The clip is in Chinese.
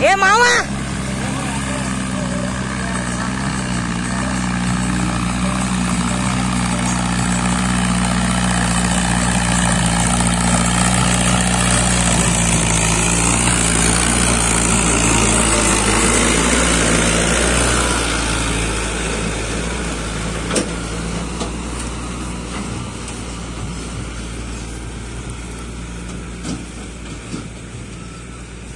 别忙了。